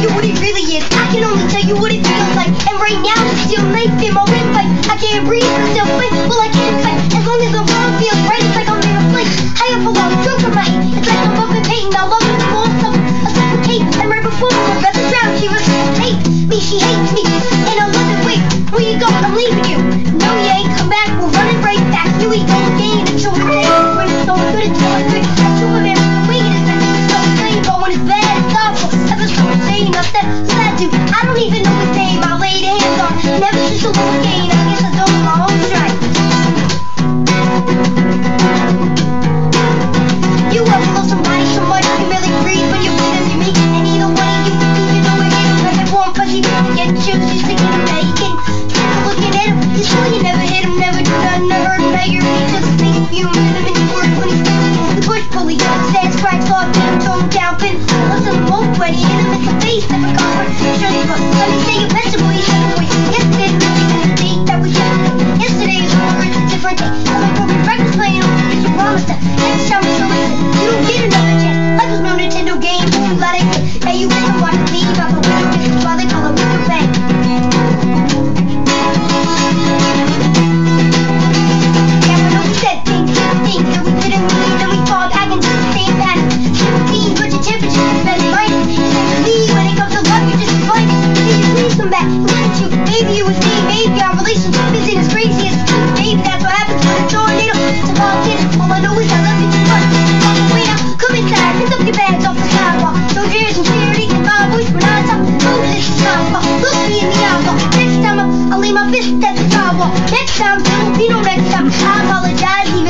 you what it really is. I can only tell you what it feels like. And right now, it's still knife in my windpipe. I can't breathe, but still fight. Well, I can't fight. As long as the world feels right, it's like I'm in a flight. High up along, drunk from my It's like I'm up in pain. Now love is full of a suffocate. And right before were about to drown, she was hate me. She hates me. And I love it. Wait, where you go? I'm leaving you. No, you ain't come back. We're running right back. You ain't going gain we're dead. When it's so good, it's so good. That's what I'm wait a second. It's so plain, but when it's bad. Ever so insane, upset, sad dude. I don't even know his name. I laid hands on. Never just a little gain. I guess I don't my own strike. You ever love somebody so much you can barely breathe when you're with them, you meet, and either one of you even though it ain't like a warm fuzzy get you just thinking of bacon. Looking at him, you sure you never hit him, never do nothing, never heard him, you're just thinking you met him in the work when he's the push pulley, sad scratch off, him, tone down, pin, him in the face, never conversation, but let me say your you, maybe it was me, maybe our relationship is crazy as Maybe that's what happens a tornado a volcano. All I know is I love you too much. Now, come inside, pick up your bags off the sidewalk. No my voice this is my fault. Look me in the eye. Next time I'll, lay my fist at the. Next time, Filipino, next time. I apologize even.